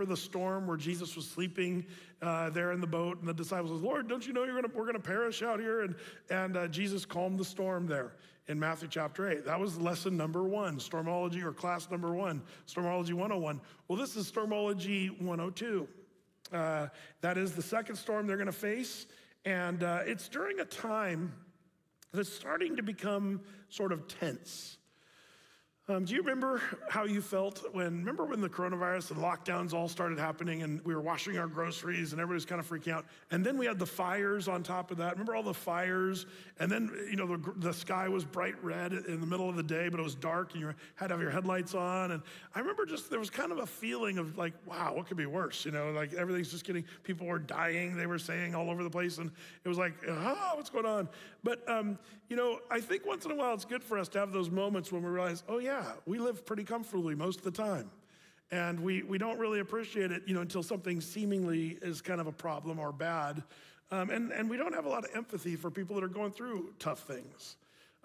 Remember the storm where Jesus was sleeping uh, there in the boat, and the disciples said, Lord, don't you know you're gonna, we're going to perish out here? And, and uh, Jesus calmed the storm there in Matthew chapter 8. That was lesson number one, stormology or class number one, stormology 101. Well, this is stormology 102. Uh, that is the second storm they're going to face. And uh, it's during a time that's starting to become sort of tense. Um, do you remember how you felt when, remember when the coronavirus and lockdowns all started happening and we were washing our groceries and everybody was kind of freaking out? And then we had the fires on top of that. Remember all the fires? And then, you know, the, the sky was bright red in the middle of the day, but it was dark and you had to have your headlights on. And I remember just, there was kind of a feeling of like, wow, what could be worse? You know, like everything's just getting, people were dying, they were saying all over the place. And it was like, ah, what's going on? But, um, you know, I think once in a while it's good for us to have those moments when we realize, oh, yeah, we live pretty comfortably most of the time. And we, we don't really appreciate it, you know, until something seemingly is kind of a problem or bad. Um, and, and we don't have a lot of empathy for people that are going through tough things.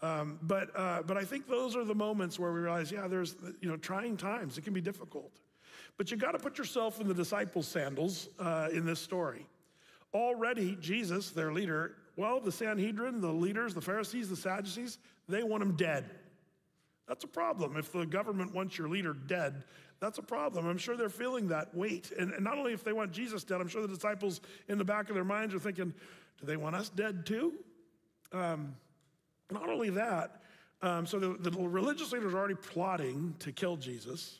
Um, but, uh, but I think those are the moments where we realize, yeah, there's, you know, trying times. It can be difficult. But you got to put yourself in the disciples' sandals uh, in this story. Already, Jesus, their leader, well, the Sanhedrin, the leaders, the Pharisees, the Sadducees, they want him dead. That's a problem. If the government wants your leader dead, that's a problem. I'm sure they're feeling that weight. And, and, not only if they want Jesus dead, I'm sure the disciples in the back of their minds are thinking, do they want us dead too? Um, not only that, um, so the, the, religious leaders are already plotting to kill Jesus.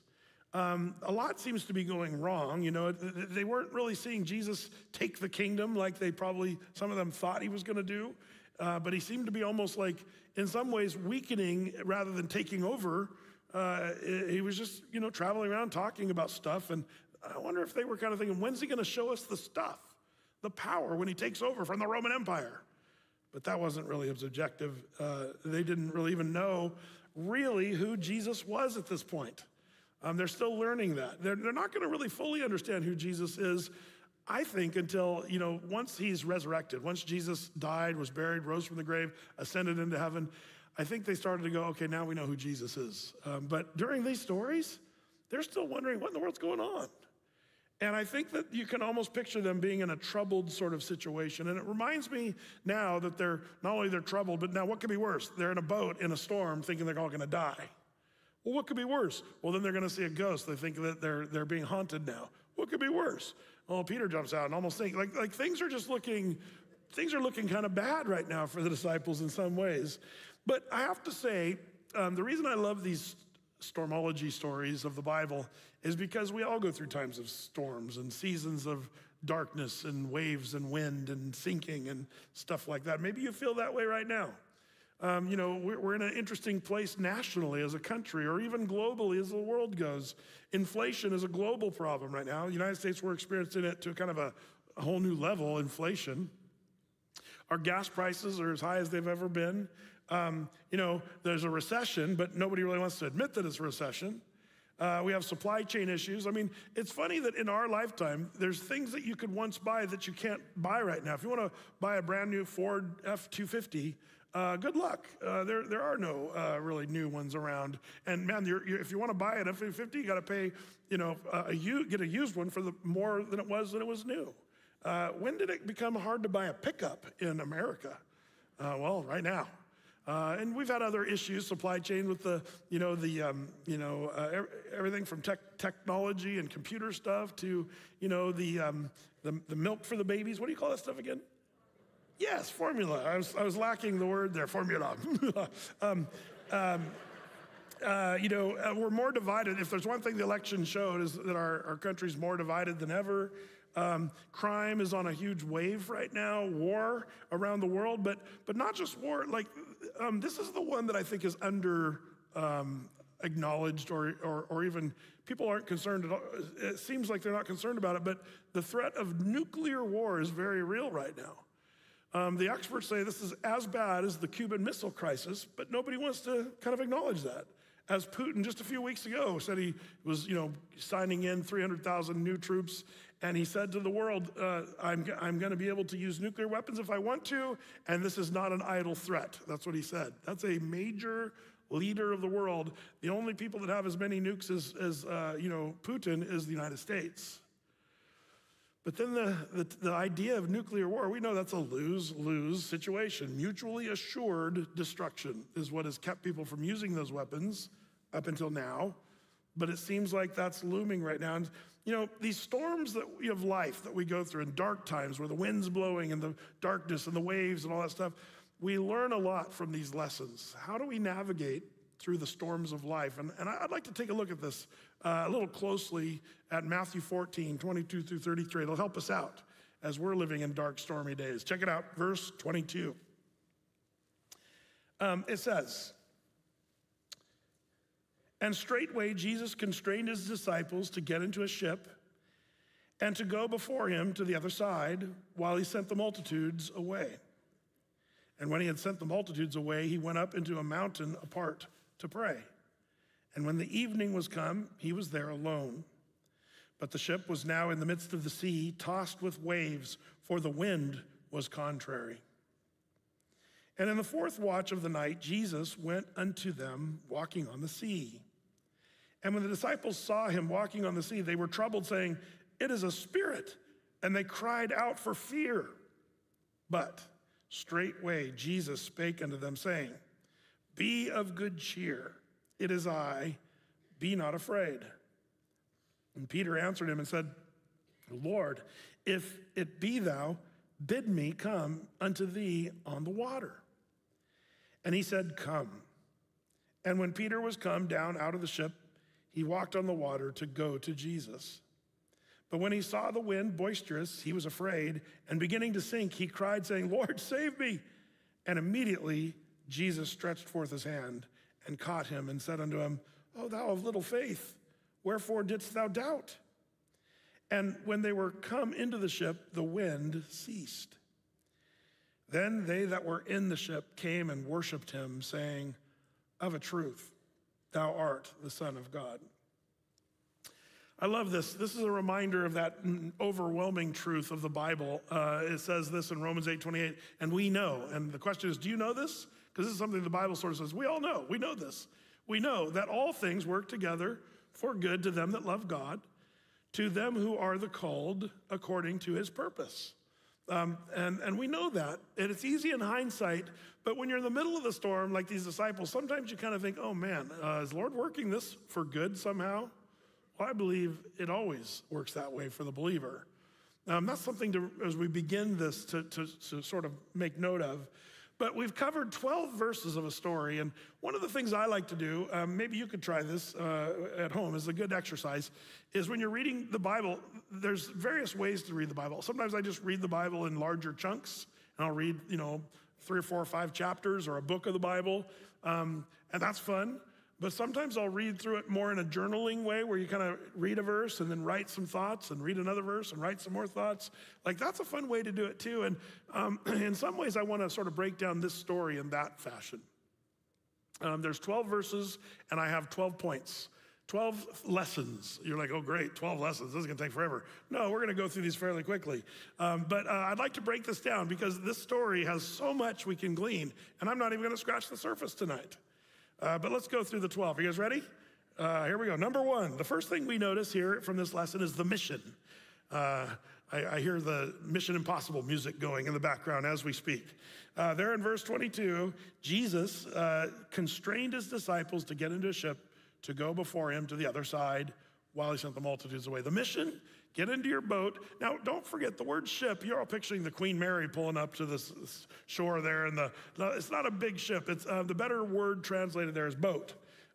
Um, a lot seems to be going wrong. You know, they weren't really seeing Jesus take the kingdom like they probably, some of them thought he was going to do. Uh, but he seemed to be almost like, in some ways, weakening rather than taking over. Uh, he was just, you know, traveling around talking about stuff. And I wonder if they were kind of thinking, when's he going to show us the stuff, the power when he takes over from the Roman Empire? But that wasn't really his objective. Uh, they didn't really even know really who Jesus was at this point. Um, they're still learning that. They're, they're not going to really fully understand who Jesus is I think until, you know, once he's resurrected, once Jesus died, was buried, rose from the grave, ascended into heaven, I think they started to go, okay, now we know who Jesus is. Um, but during these stories, they're still wondering what in the world's going on. And I think that you can almost picture them being in a troubled sort of situation. And it reminds me now that they're not only they're troubled, but now what could be worse? They're in a boat in a storm thinking they're all gonna die. Well, what could be worse? Well, then they're gonna see a ghost. They think that they're, they're being haunted now. What could be worse? Oh, Peter jumps out and almost think like, like things are just looking, things are looking kind of bad right now for the disciples in some ways. But I have to say, um, the reason I love these stormology stories of the Bible is because we all go through times of storms and seasons of darkness and waves and wind and sinking and stuff like that. Maybe you feel that way right now. Um, you know, we're, we're in an interesting place nationally as a country or even globally as the world goes. Inflation is a global problem right now. The United States, we're experiencing it to a kind of a, a whole new level, inflation. Our gas prices are as high as they've ever been. Um, you know, there's a recession, but nobody really wants to admit that it's a recession. Uh, we have supply chain issues. I mean, it's funny that in our lifetime, there's things that you could once buy that you can't buy right now. If you want to buy a brand new Ford F 250, uh, good luck. Uh, there, there are no uh, really new ones around. And man, you're, you're, if you want to buy an F-50, you got to pay, you know, a, a, get a used one for the more than it was than it was new. Uh, when did it become hard to buy a pickup in America? Uh, well, right now. Uh, and we've had other issues, supply chain with the, you know, the, um, you know, everything from tech, technology and computer stuff to, you know, the, um, the, the milk for the babies. What do you call that stuff again? Yes, formula. I was, I was lacking the word there, formula. um, um, uh, you know, uh, we're more divided. If there's one thing the election showed is that our, our country's more divided than ever. Um, crime is on a huge wave right now, war around the world, but, but not just war. Like, um, this is the one that I think is under um, acknowledged or, or, or even people aren't concerned at all. It seems like they're not concerned about it, but the threat of nuclear war is very real right now. Um, the experts say this is as bad as the Cuban Missile Crisis, but nobody wants to kind of acknowledge that. As Putin just a few weeks ago said he was, you know, signing in 300,000 new troops, and he said to the world, uh, "I'm, I'm going to be able to use nuclear weapons if I want to, and this is not an idle threat." That's what he said. That's a major leader of the world. The only people that have as many nukes as, as uh, you know, Putin is the United States. But then the, the, the, idea of nuclear war, we know that's a lose lose situation. Mutually assured destruction is what has kept people from using those weapons up until now. But it seems like that's looming right now. And, you know, these storms that we have life that we go through in dark times where the wind's blowing and the darkness and the waves and all that stuff, we learn a lot from these lessons. How do we navigate through the storms of life? And, and I'd like to take a look at this uh, a little closely at Matthew 14, 22 through 33. It'll help us out as we're living in dark, stormy days. Check it out, verse 22. Um, it says, And straightway Jesus constrained his disciples to get into a ship and to go before him to the other side while he sent the multitudes away. And when he had sent the multitudes away, he went up into a mountain apart to pray. And when the evening was come, he was there alone. But the ship was now in the midst of the sea, tossed with waves, for the wind was contrary. And in the fourth watch of the night, Jesus went unto them walking on the sea. And when the disciples saw him walking on the sea, they were troubled, saying, It is a spirit. And they cried out for fear. But straightway Jesus spake unto them, saying, Be of good cheer. It is I, be not afraid. And Peter answered him and said, Lord, if it be thou, bid me come unto thee on the water. And he said, Come. And when Peter was come down out of the ship, he walked on the water to go to Jesus. But when he saw the wind boisterous, he was afraid, and beginning to sink, he cried, saying, Lord, save me. And immediately Jesus stretched forth his hand and caught him and said unto him, O thou of little faith, wherefore didst thou doubt? And when they were come into the ship, the wind ceased. Then they that were in the ship came and worshiped him, saying, Of a truth, thou art the Son of God. I love this. This is a reminder of that overwhelming truth of the Bible. Uh, it says this in Romans 8 28, and we know. And the question is, do you know this? Because this is something the Bible sort of says. We all know, we know this. We know that all things work together for good to them that love God, to them who are the called according to his purpose. Um, and, and we know that. And it's easy in hindsight, but when you're in the middle of the storm, like these disciples, sometimes you kind of think, oh man, uh, is Lord working this for good somehow? Well, I believe it always works that way for the believer. Um, that's something to, as we begin this to, to, to sort of make note of. But we've covered 12 verses of a story, and one of the things I like to do, um, maybe you could try this uh, at home as a good exercise, is when you're reading the Bible, there's various ways to read the Bible. Sometimes I just read the Bible in larger chunks, and I'll read, you know, three or four or five chapters or a book of the Bible, um, and that's fun. But sometimes I'll read through it more in a journaling way where you kind of read a verse and then write some thoughts and read another verse and write some more thoughts. Like that's a fun way to do it too. And um, in some ways, I want to sort of break down this story in that fashion. Um, there's 12 verses and I have 12 points. 12 lessons. You're like, oh, great, 12 lessons. This is going to take forever. No, we're going to go through these fairly quickly. Um, but uh, I'd like to break this down because this story has so much we can glean, and I'm not even going to scratch the surface tonight. Uh, but let's go through the 12. Are you guys ready? Uh, here we go. Number one, the first thing we notice here from this lesson is the mission. Uh, I, I, hear the Mission Impossible music going in the background as we speak. Uh, there in verse 22, Jesus uh, constrained his disciples to get into a ship to go before him to the other side while he sent the multitudes away. The mission Get into your boat. Now, don't forget the word ship. You're all picturing the Queen Mary pulling up to this shore there, and the it's not a big ship. It's uh, the better word translated there is boat.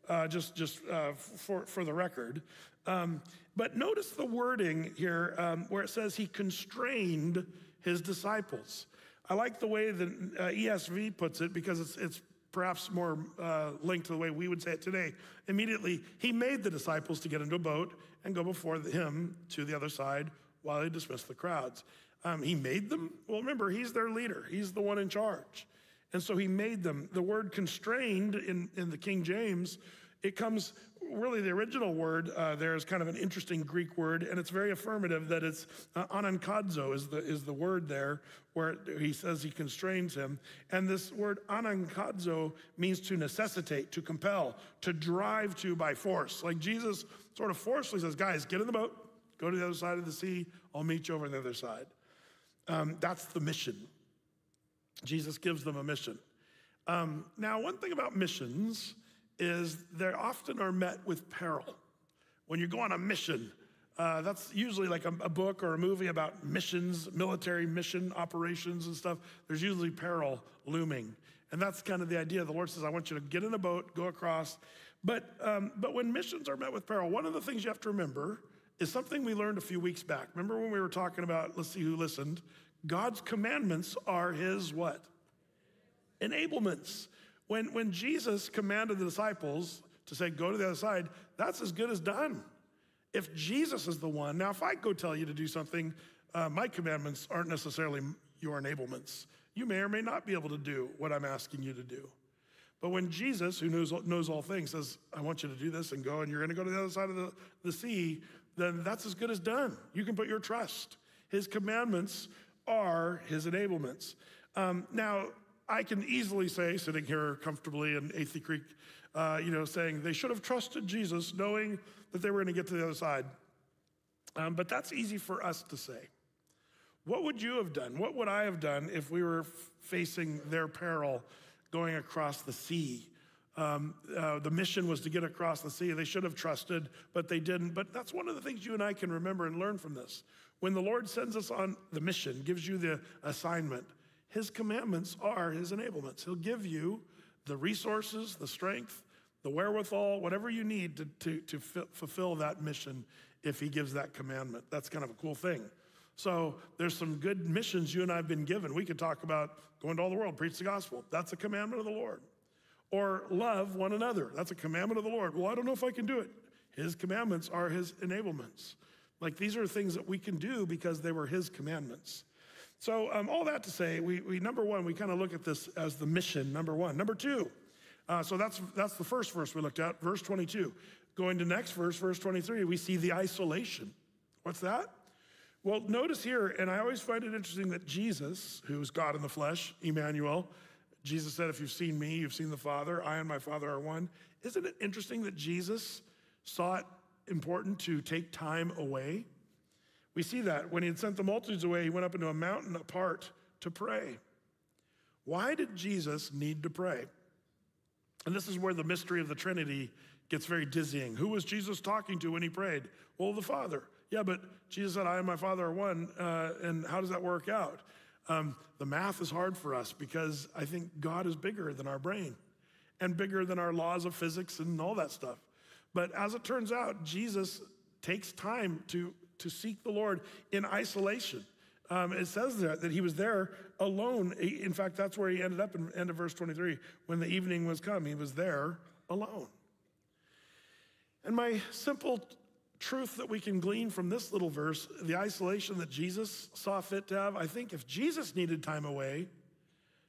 Uh, just just uh, for for the record. Um, but notice the wording here um, where it says he constrained his disciples. I like the way the uh, ESV puts it because it's it's perhaps more uh, linked to the way we would say it today. Immediately, he made the disciples to get into a boat and go before him to the other side while he dismissed the crowds. Um, he made them. Well, remember, he's their leader, he's the one in charge. And so he made them. The word constrained in, in the King James, it comes really the original word uh, there is kind of an interesting Greek word, and it's very affirmative that it's uh, anankadzo is the, is the word there, where he says he constrains him. And this word anankadzo means to necessitate, to compel, to drive to by force. Like Jesus sort of forcefully says, guys, get in the boat, Go to the other side of the sea, I'll meet you over on the other side. Um, that's the mission. Jesus gives them a mission. Um, now, one thing about missions is they often are met with peril. When you go on a mission, uh, that's usually like a, a, book or a movie about missions, military mission operations and stuff. There's usually peril looming. And that's kind of the idea. The Lord says, I want you to get in a boat, go across. But, um, but when missions are met with peril, one of the things you have to remember is something we learned a few weeks back. Remember when we were talking about, let's see who listened? God's commandments are his what? Enablements. When, when Jesus commanded the disciples to say, go to the other side, that's as good as done. If Jesus is the one, now if I go tell you to do something, uh, my commandments aren't necessarily your enablements. You may or may not be able to do what I'm asking you to do. But when Jesus, who knows, knows all things, says, I want you to do this and go, and you're going to go to the other side of the, the sea, then that's as good as done. You can put your trust. His commandments are his enablements. Um, now, I can easily say, sitting here comfortably in Athey Creek, uh, you know, saying they should have trusted Jesus, knowing that they were going to get to the other side. Um, but that's easy for us to say. What would you have done? What would I have done if we were facing their peril going across the sea? Um, uh, the mission was to get across the sea. They should have trusted, but they didn't. But that's one of the things you and I can remember and learn from this. When the Lord sends us on the mission, gives you the assignment, his commandments are his enablements. He'll give you the resources, the strength, the wherewithal, whatever you need to, to, to f- fulfill that mission if he gives that commandment. That's kind of a cool thing. So there's some good missions you and I have been given. We could talk about going to all the world, preach the gospel. That's a commandment of the Lord. Or love one another. That's a commandment of the Lord. Well, I don't know if I can do it. His commandments are his enablements. Like these are things that we can do because they were his commandments. So, um, all that to say, we, we number one, we kind of look at this as the mission, number one. Number two, uh, so that's, that's the first verse we looked at, verse 22. Going to next verse, verse 23, we see the isolation. What's that? Well, notice here, and I always find it interesting that Jesus, who is God in the flesh, Emmanuel, Jesus said, If you've seen me, you've seen the Father. I and my Father are one. Isn't it interesting that Jesus saw it important to take time away? We see that when he had sent the multitudes away, he went up into a mountain apart to pray. Why did Jesus need to pray? And this is where the mystery of the Trinity gets very dizzying. Who was Jesus talking to when he prayed? Well, the Father. Yeah, but Jesus said, I and my Father are one. Uh, and how does that work out? Um, the math is hard for us because I think God is bigger than our brain and bigger than our laws of physics and all that stuff. But as it turns out, Jesus takes time to to seek the Lord in isolation. Um, it says that, that he was there alone. In fact, that's where he ended up in end of verse 23. When the evening was come, he was there alone. And my simple truth that we can glean from this little verse, the isolation that Jesus saw fit to have, I think if Jesus needed time away,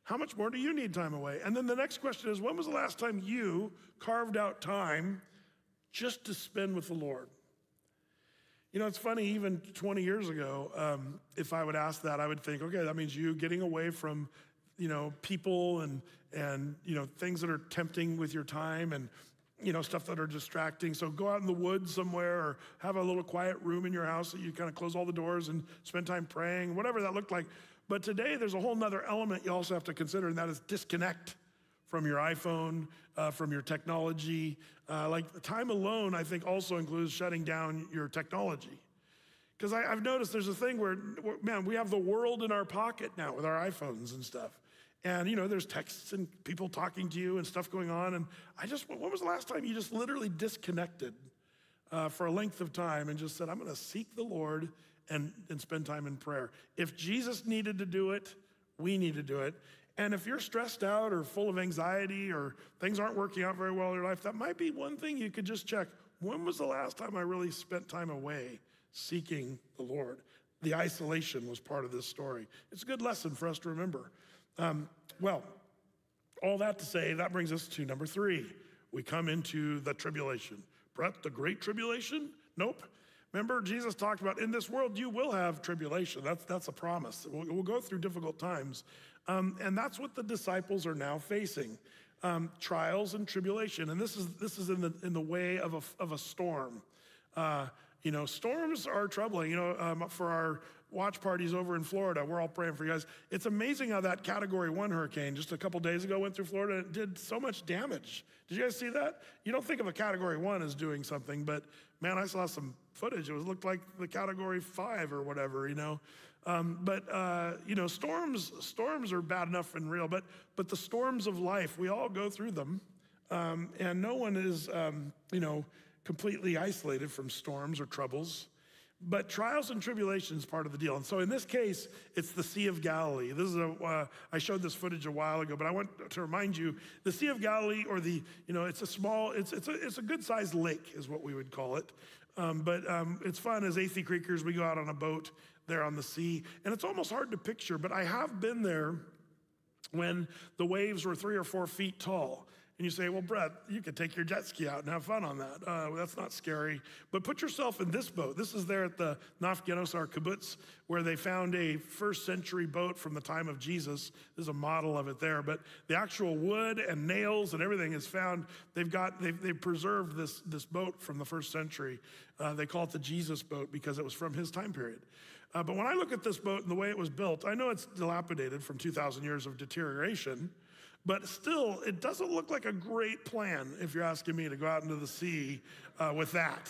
how much more do you need time away? And then the next question is when was the last time you carved out time just to spend with the Lord? You know, it's funny, even 20 years ago, um, if I would ask that, I would think, okay, that means you getting away from, you know, people and, and, you know, things that are tempting with your time and, you know, stuff that are distracting. So go out in the woods somewhere or have a little quiet room in your house that you kind of close all the doors and spend time praying, whatever that looked like. But today, there's a whole nother element you also have to consider, and that is disconnect from your iPhone, uh, from your technology. Uh, like time alone, I think also includes shutting down your technology. Because I've noticed there's a thing where, man, we have the world in our pocket now with our iPhones and stuff. And, you know, there's texts and people talking to you and stuff going on. And I just, when was the last time you just literally disconnected uh, for a length of time and just said, I'm going to seek the Lord and, and spend time in prayer? If Jesus needed to do it, we need to do it. And if you're stressed out or full of anxiety or things aren't working out very well in your life, that might be one thing you could just check. When was the last time I really spent time away seeking the Lord? The isolation was part of this story. It's a good lesson for us to remember. Um, well, all that to say, that brings us to number three. We come into the tribulation. Brett, the great tribulation? Nope. Remember, Jesus talked about in this world you will have tribulation. That's, that's a promise. We'll, we'll go through difficult times. Um, and that's what the disciples are now facing um, trials and tribulation. And this is, this is in, the, in the way of a, of a storm. Uh, You know, storms are troubling. You know, um, for our watch parties over in Florida, we're all praying for you guys. It's amazing how that category one hurricane just a couple days ago went through Florida and did so much damage. Did you guys see that? You don't think of a category one as doing something, but man, I saw some footage. It was looked like the category five or whatever, you know. Um, but uh, you know, storms storms are bad enough and real, but but the storms of life, we all go through them, um, and no one is um, you know completely isolated from storms or troubles. But trials and tribulations part of the deal. And so in this case, it's the Sea of Galilee. This is a. Uh, I showed this footage a while ago, but I want to remind you, the Sea of Galilee, or the, you know, it's a small, it's, it's a, it's a good sized lake is what we would call it. Um, but um, it's fun as Athey Creekers, we go out on a boat there on the sea. And it's almost hard to picture, but I have been there when the waves were three or four feet tall. And you say, well, Brett, you could take your jet ski out and have fun on that. Uh, that's not scary. But put yourself in this boat. This is there at the Nof Ginosar kibbutz, where they found a first century boat from the time of Jesus. There's a model of it there. But the actual wood and nails and everything is found. They've got, they've, they've preserved this, this boat from the first century. Uh, they call it the Jesus boat because it was from his time period. Uh, but when I look at this boat and the way it was built, I know it's dilapidated from 2,000 years of deterioration. But still, it doesn't look like a great plan if you're asking me to go out into the sea uh, with that.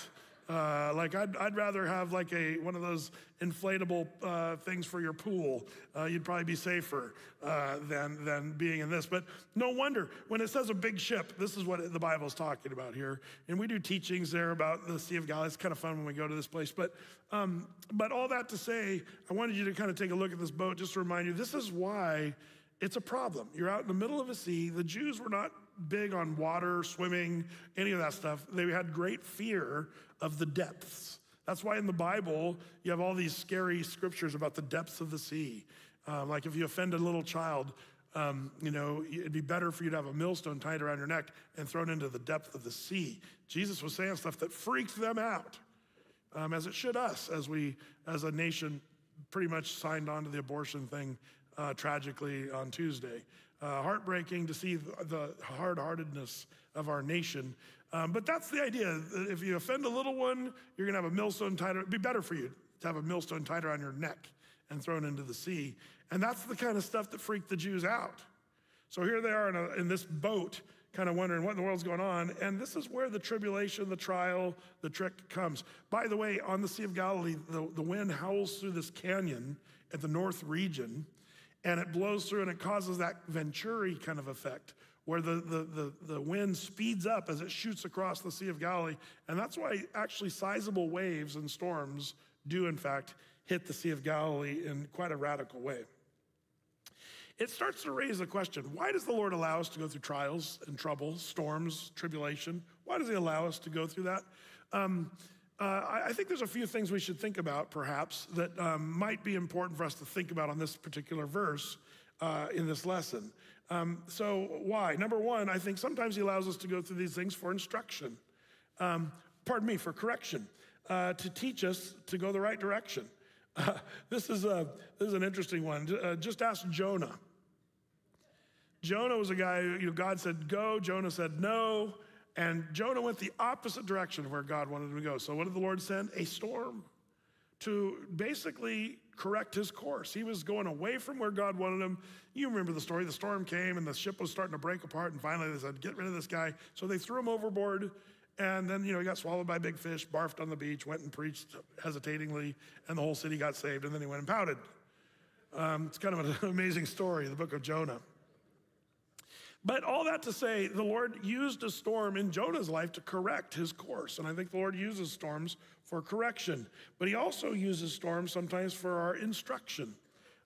Uh, like I'd, I'd rather have like a one of those inflatable uh, things for your pool. Uh, you'd probably be safer uh, than than being in this. But no wonder when it says a big ship, this is what the Bible's talking about here. And we do teachings there about the Sea of Galilee. It's kind of fun when we go to this place. But um, but all that to say, I wanted you to kind of take a look at this boat just to remind you this is why it's a problem. You're out in the middle of a sea. The Jews were not big on water, swimming, any of that stuff. They had great fear of the depths. That's why in the Bible, you have all these scary scriptures about the depths of the sea. Um, like if you offend a little child, um, you know, it'd be better for you to have a millstone tied around your neck and thrown into the depth of the sea. Jesus was saying stuff that freaked them out, um, as it should us, as we, as a nation, pretty much signed on to the abortion thing uh, tragically on Tuesday. Uh, heartbreaking to see the, hard heartedness of our nation. Um, but that's the idea. If you offend a little one, you're going to have a millstone tied. It'd be better for you to have a millstone tied around your neck and thrown into the sea. And that's the kind of stuff that freaked the Jews out. So here they are in, a, in this boat, kind of wondering what in the world's going on. And this is where the tribulation, the trial, the trick comes. By the way, on the Sea of Galilee, the, the wind howls through this canyon at the north region and it blows through and it causes that Venturi kind of effect where the, the, the, the, wind speeds up as it shoots across the Sea of Galilee. And that's why actually sizable waves and storms do, in fact, hit the Sea of Galilee in quite a radical way. It starts to raise the question why does the Lord allow us to go through trials and troubles, storms, tribulation? Why does He allow us to go through that? Um, uh, I think there's a few things we should think about, perhaps, that um, might be important for us to think about on this particular verse uh, in this lesson. Um, so, why? Number one, I think sometimes he allows us to go through these things for instruction. Um, pardon me, for correction, uh, to teach us to go the right direction. This, is a, this is an interesting one. Uh, just ask Jonah. Jonah was a guy, you know, God said, go. Jonah said, no. And Jonah went the opposite direction of where God wanted him to go. So, what did the Lord send? A storm to basically correct his course. He was going away from where God wanted him. You remember the story. The storm came and the ship was starting to break apart. And finally, they said, Get rid of this guy. So, they threw him overboard. And then, you know, he got swallowed by big fish, barfed on the beach, went and preached hesitatingly, and the whole city got saved. And then he went and pouted. Um, it's kind of an amazing story, the book of Jonah. But all that to say, the Lord used a storm in Jonah's life to correct his course. And I think the Lord uses storms for correction. But he also uses storms sometimes for our instruction,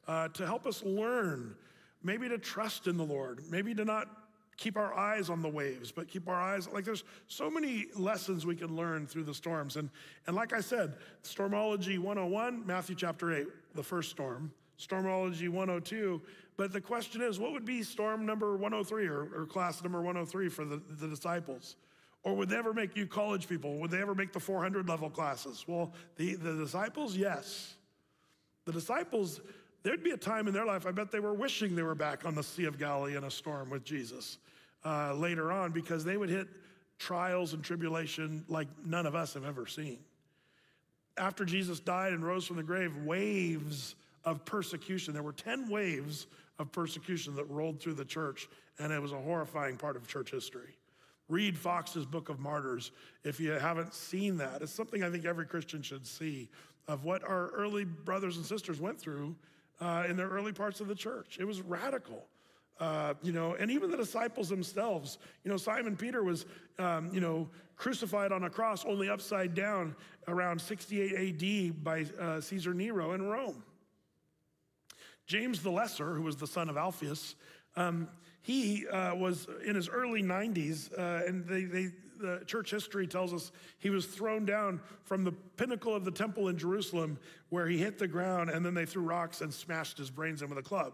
uh, to help us learn, maybe to trust in the Lord, maybe to not keep our eyes on the waves, but keep our eyes, like there's so many lessons we can learn through the storms. And, and like I said, Stormology 101, Matthew chapter 8, the first storm. Stormology 102, but the question is, what would be storm number 103 or, or class number 103 for the, the disciples? Or would they ever make you college people? Would they ever make the 400 level classes? Well, the, the disciples, yes. The disciples, there'd be a time in their life, I bet they were wishing they were back on the Sea of Galilee in a storm with Jesus uh, later on because they would hit trials and tribulation like none of us have ever seen. after Jesus died and rose from the grave, waves of persecution. There were 10 waves of persecution that rolled through the church, and it was a horrifying part of church history. Read Fox's Book of Martyrs if you haven't seen that. It's something I think every Christian should see of what our early brothers and sisters went through uh, in their early parts of the church. It was radical. Uh, you know, and even the disciples themselves. You know, Simon Peter was, um, you know, crucified on a cross only upside down around 68 AD by uh, Caesar Nero in Rome. James the Lesser, who was the son of Alphaeus, um, he uh, was in his early 90s, uh, and they, they, the church history tells us he was thrown down from the pinnacle of the temple in Jerusalem, where he hit the ground, and then they threw rocks and smashed his brains in with a club.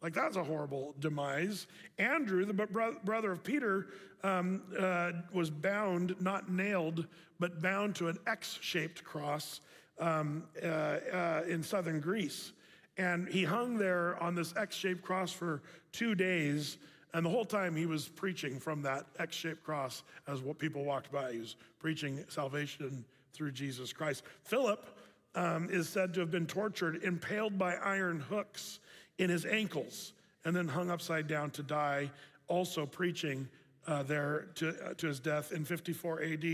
Like, that's a horrible demise. Andrew, the bro- brother of Peter, um, uh, was bound, not nailed, but bound to an X shaped cross um, uh, uh, in southern Greece. And he hung there on this X shaped cross for two days. And the whole time he was preaching from that X shaped cross as what people walked by. He was preaching salvation through Jesus Christ. Philip um, is said to have been tortured, impaled by iron hooks in his ankles, and then hung upside down to die, also preaching uh, there to, uh, to his death in 54 AD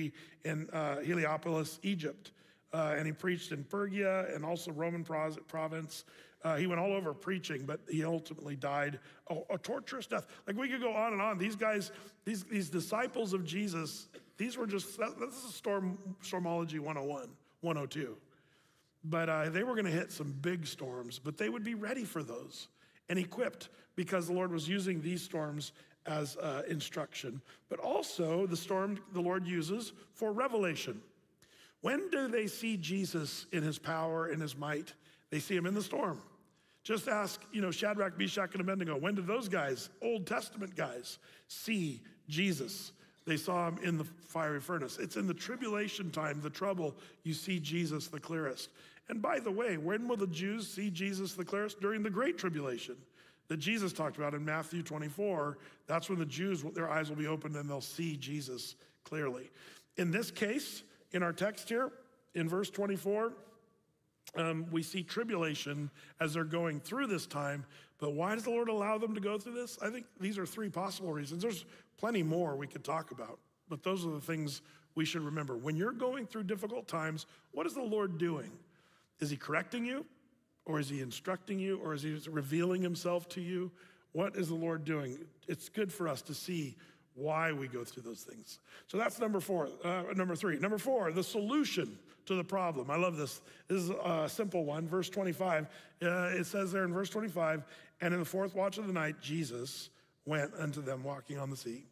in uh, Heliopolis, Egypt. Uh, and he preached in Phrygia and also Roman province. Uh, he went all over preaching, but he ultimately died a, a, torturous death. Like we could go on and on. These guys, these, these disciples of Jesus, these were just, this is storm, stormology 101, 102. But uh, they were going to hit some big storms, but they would be ready for those and equipped because the Lord was using these storms as uh, instruction. But also, the storm the Lord uses for revelation. When do they see Jesus in his power, in his might? They see him in the storm. Just ask, you know, Shadrach, Meshach, and Abednego. When did those guys, Old Testament guys, see Jesus? They saw him in the fiery furnace. It's in the tribulation time, the trouble, you see Jesus the clearest. And by the way, when will the Jews see Jesus the clearest? During the Great Tribulation that Jesus talked about in Matthew 24. That's when the Jews, their eyes will be opened and they'll see Jesus clearly. In this case, in our text here, in verse 24, um, we see tribulation as they're going through this time. But why does the Lord allow them to go through this? I think these are three possible reasons. There's plenty more we could talk about, but those are the things we should remember. When you're going through difficult times, what is the Lord doing? Is He correcting you? Or is He instructing you? Or is He revealing Himself to you? What is the Lord doing? It's good for us to see why we go through those things. So that's number four. Uh, number three. Number four, the solution to the problem. I love this. This is a simple one. Verse 25. Uh, it says there in verse 25, and in the fourth watch of the night, Jesus went unto them walking on the sea.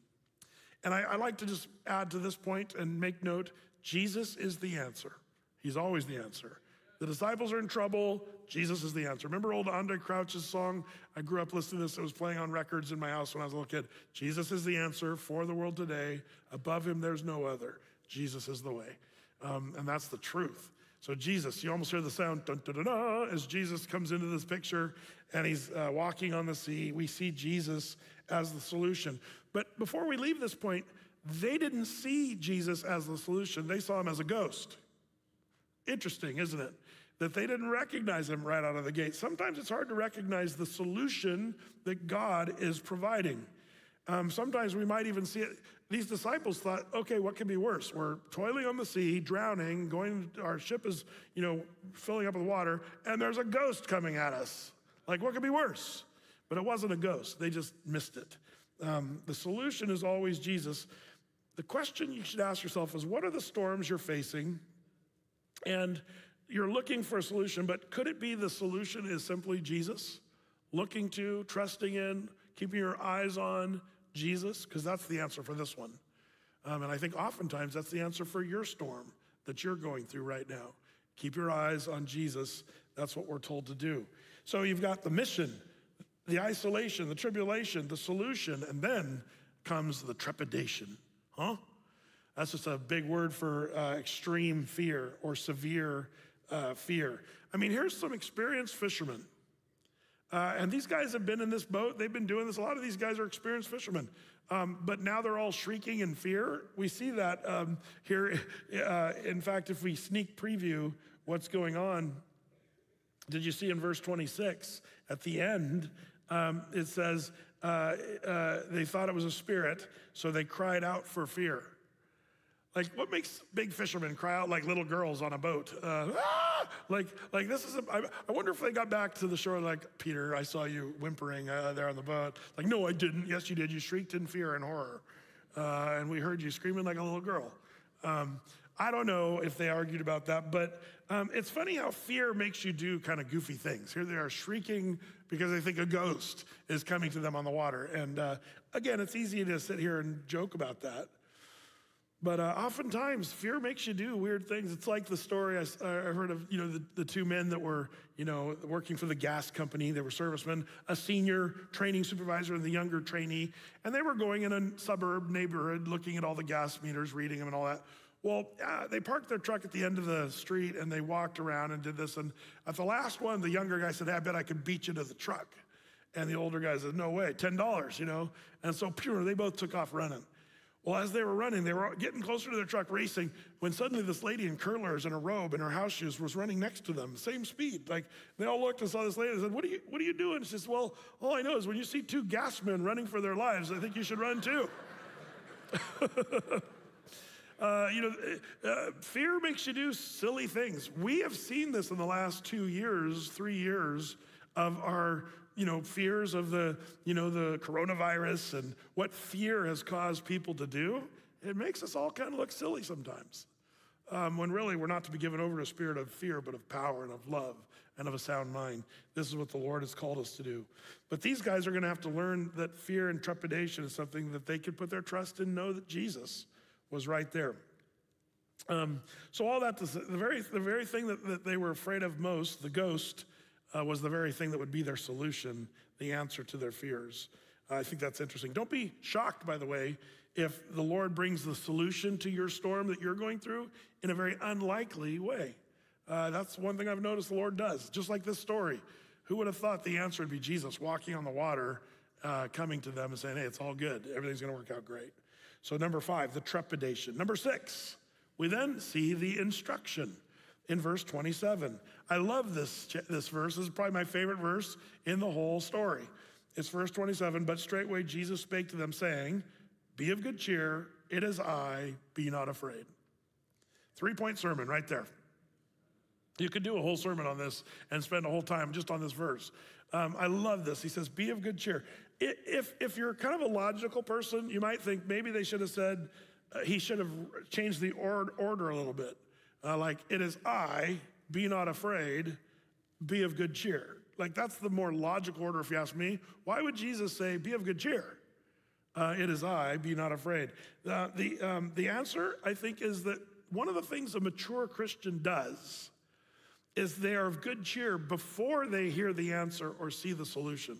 And I, I like to just add to this point and make note Jesus is the answer. He's always the answer. The disciples are in trouble. Jesus is the answer. Remember old Andraé Crouch's song? I grew up listening to this. It was playing on records in my house when I was a little kid. Jesus is the answer for the world today. Above him, there's no other. Jesus is the way. Um, and that's the truth. So, Jesus, you almost hear the sound dun, dun, dun, as Jesus comes into this picture and he's uh, walking on the sea. We see Jesus as the solution. But before we leave this point, they didn't see Jesus as the solution, they saw him as a ghost. Interesting, isn't it? That they didn't recognize him right out of the gate. Sometimes it's hard to recognize the solution that God is providing. Um, sometimes we might even see it. These disciples thought, okay, what could be worse? We're toiling on the sea, drowning, going, our ship is, you know, filling up with water, and there's a ghost coming at us. Like, what could be worse? But it wasn't a ghost, they just missed it. Um, the solution is always Jesus. The question you should ask yourself is what are the storms you're facing? And you're looking for a solution, but could it be the solution is simply Jesus? Looking to, trusting in, keeping your eyes on Jesus? Because that's the answer for this one. Um, and I think oftentimes that's the answer for your storm that you're going through right now. Keep your eyes on Jesus. That's what we're told to do. So you've got the mission, the isolation, the tribulation, the solution, and then comes the trepidation. Huh? That's just a big word for uh, extreme fear or severe uh, fear. I mean, here's some experienced fishermen. Uh, and these guys have been in this boat. They've been doing this. A lot of these guys are experienced fishermen. Um, but now they're all shrieking in fear. We see that um, here. Uh, in fact, if we sneak preview what's going on, did you see in verse 26 at the end? Um, it says, uh, uh, they thought it was a spirit, so they cried out for fear. Like, what makes big fishermen cry out like little girls on a boat? Uh, ah! Like, like this is. A, I, I wonder if they got back to the shore like Peter. I saw you whimpering uh, there on the boat. Like, no, I didn't. Yes, you did. You shrieked in fear and horror, uh, and we heard you screaming like a little girl. Um, I don't know if they argued about that, but um, it's funny how fear makes you do kind of goofy things. Here they are shrieking because they think a ghost is coming to them on the water. And uh, again, it's easy to sit here and joke about that. But uh, oftentimes, fear makes you do weird things. It's like the story I, I heard of, you know, the, the, two men that were, you know, working for the gas company. They were servicemen, a senior training supervisor and the younger trainee. And they were going in a suburb neighborhood, looking at all the gas meters, reading them and all that. Well, uh, they parked their truck at the end of the street and they walked around and did this. And at the last one, the younger guy said, hey, I bet I could beat you to the truck. And the older guy said, no way, $10, you know? And so, pure, they both took off running. Well, as they were running, they were getting closer to their truck racing when suddenly this lady in curlers and a robe and her house shoes was running next to them, same speed. Like they all looked and saw this lady and said, What are you, what are you doing? She says, Well, all I know is when you see two gas men running for their lives, I think you should run too. Uh, you know, uh, fear makes you do silly things. We have seen this in the last two years, three years of our, you know, fears of the, you know, the coronavirus and what fear has caused people to do. It makes us all kind of look silly sometimes. Um, when really we're not to be given over to a spirit of fear, but of power and of love and of a sound mind. This is what the Lord has called us to do. But these guys are going to have to learn that fear and trepidation is something that they can put their trust in, know that Jesus was right there. Um, so all that, the very, the very thing that, that they were afraid of most, the ghost, uh, was the very thing that would be their solution, the answer to their fears. I think that's interesting. Don't be shocked, by the way, if the Lord brings the solution to your storm that you're going through in a very unlikely way. Uh, that's one thing I've noticed the Lord does, just like this story. Who would have thought the answer would be Jesus walking on the water, uh, coming to them and saying, Hey, it's all good. Everything's going to work out great. So, number five, the trepidation. Number six, we then see the instruction in verse 27. I love this, this verse. This is probably my favorite verse in the whole story. It's verse 27. But straightway Jesus spake to them, saying, Be of good cheer, it is I, be not afraid. Three point sermon right there. You could do a whole sermon on this and spend a whole time just on this verse. Um, I love this. He says, Be of good cheer. If, if you're kind of a logical person, you might think maybe they should have said, uh, he should have changed the or- order a little bit. Uh, like, it is I, be not afraid, be of good cheer. Like, that's the more logical order, if you ask me. Why would Jesus say, be of good cheer? Uh, it is I, be not afraid. Uh, the, um, the answer, I think, is that one of the things a mature Christian does is they are of good cheer before they hear the answer or see the solution.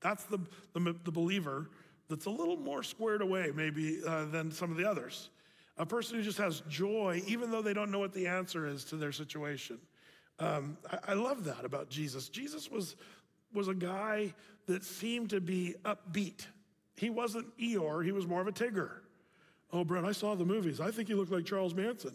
That's the, the, the believer that's a little more squared away, maybe, uh, than some of the others. A person who just has joy, even though they don't know what the answer is to their situation. Um, I, I love that about Jesus. Jesus was, was a guy that seemed to be upbeat. He wasn't Eeyore, he was more of a Tigger. Oh, Brett, I saw the movies. I think you look like Charles Manson.